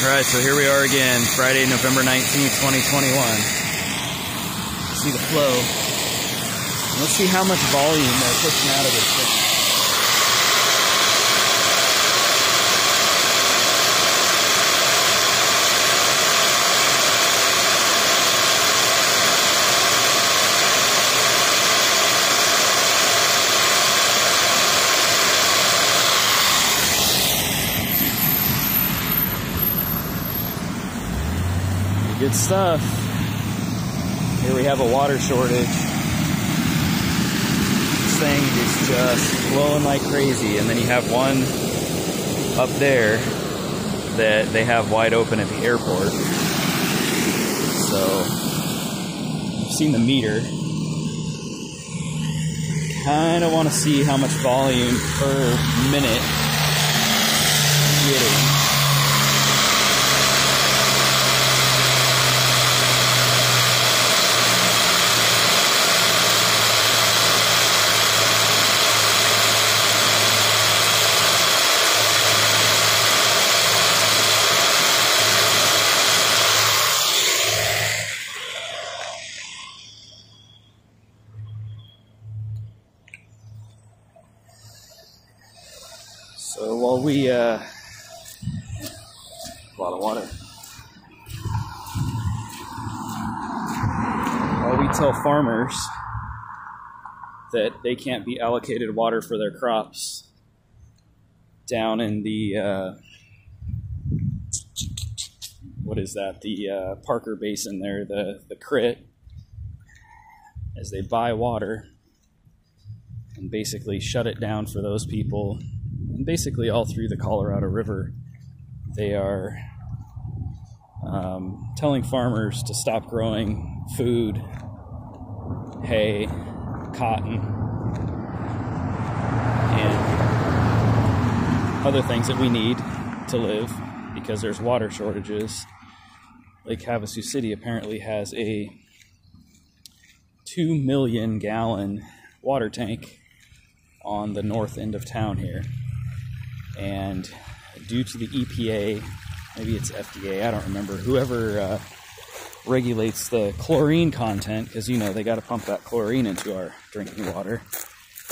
All right, so here we are again, Friday, November 19th, 2021. See the flow. Let's see how much volume they're pushing out of this thing. Good stuff. Here we have a water shortage. This thing is just flowing like crazy. And then you have one up there that they have wide open at the airport. So, you've seen the meter. Kind of want to see how much volume per minute getting. So while we, uh, a lot of water. While we tell farmers that they can't be allocated water for their crops down in the, uh, what is that? The uh, Parker Basin there, the, the CRIT, as they buy water and basically shut it down for those people basically all through the Colorado River, they are um, telling farmers to stop growing food, hay, cotton, and other things that we need to live because there's water shortages. Lake Havasu City apparently has a 2 million gallon water tank on the north end of town here and due to the EPA, maybe it's FDA, I don't remember, whoever uh, regulates the chlorine content, because you know they got to pump that chlorine into our drinking water.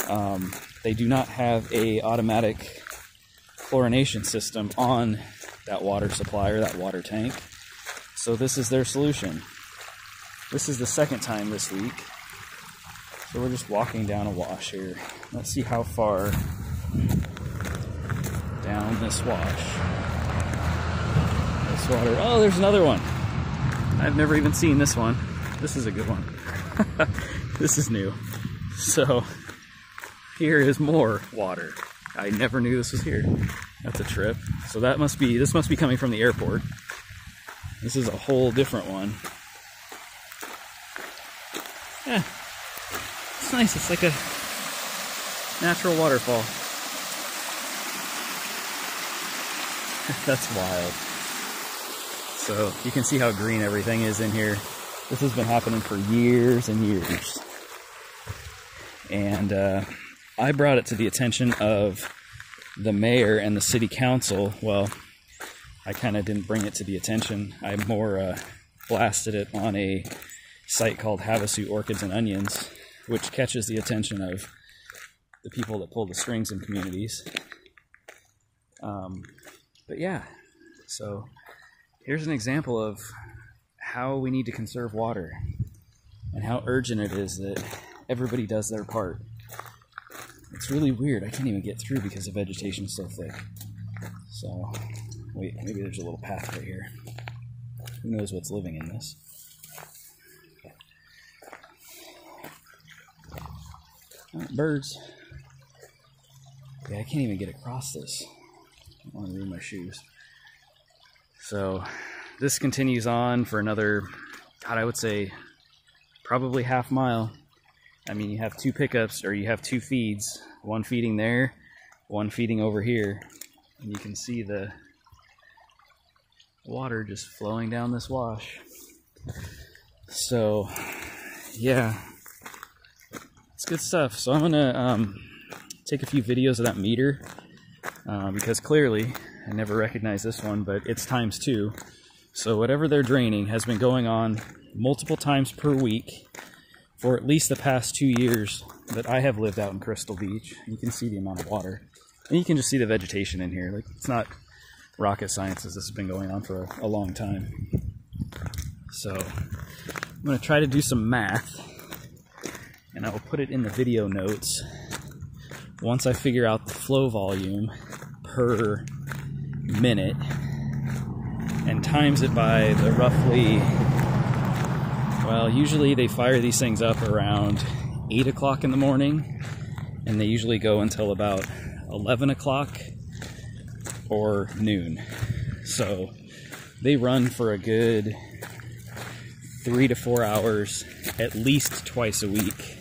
Um, they do not have a automatic chlorination system on that water supply or that water tank. So this is their solution. This is the second time this week. So we're just walking down a wash here. Let's see how far down this wash. This water. Oh, there's another one. I've never even seen this one. This is a good one. this is new. So here is more water. I never knew this was here. That's a trip. So that must be this must be coming from the airport. This is a whole different one. Yeah. It's nice. It's like a natural waterfall. That's wild. So you can see how green everything is in here. This has been happening for years and years. And uh, I brought it to the attention of the mayor and the city council. Well, I kind of didn't bring it to the attention. I more uh, blasted it on a site called Havasu Orchids and Onions, which catches the attention of the people that pull the strings in communities. Um, but yeah, so here's an example of how we need to conserve water and how urgent it is that everybody does their part. It's really weird. I can't even get through because the vegetation is so thick. So, wait, maybe there's a little path right here. Who knows what's living in this? Birds. Yeah, I can't even get across this. I want to ruin my shoes. So this continues on for another, God, I would say probably half mile. I mean, you have two pickups or you have two feeds, one feeding there, one feeding over here, and you can see the water just flowing down this wash. So, yeah, it's good stuff. So I'm gonna um, take a few videos of that meter uh, because clearly I never recognized this one, but it's times two. So whatever they're draining has been going on multiple times per week for at least the past two years that I have lived out in Crystal Beach. You can see the amount of water. And you can just see the vegetation in here. Like it's not rocket science as this has been going on for a, a long time. So I'm gonna try to do some math and I will put it in the video notes once I figure out the flow volume per minute and times it by the roughly well usually they fire these things up around 8 o'clock in the morning and they usually go until about 11 o'clock or noon. So they run for a good three to four hours at least twice a week.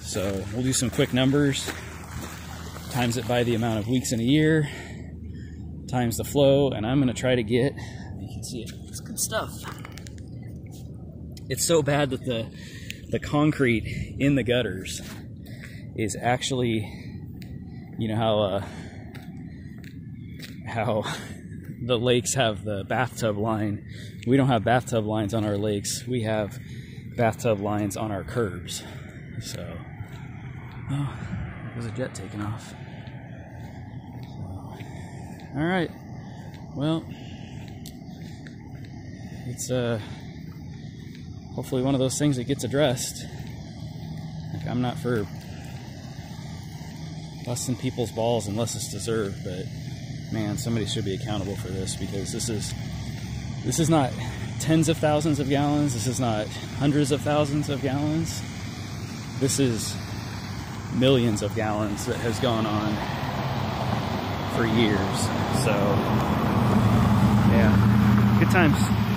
So we'll do some quick numbers times it by the amount of weeks in a year, times the flow, and I'm going to try to get, you can see it, it's good stuff. It's so bad that the, the concrete in the gutters is actually, you know how, uh, how the lakes have the bathtub line. We don't have bathtub lines on our lakes. We have bathtub lines on our curbs. So, oh, there's a jet taking off. All right. Well, it's uh hopefully one of those things that gets addressed. Like I'm not for busting people's balls unless it's deserved, but man, somebody should be accountable for this because this is this is not tens of thousands of gallons. This is not hundreds of thousands of gallons. This is millions of gallons that has gone on for years. So, yeah, good times.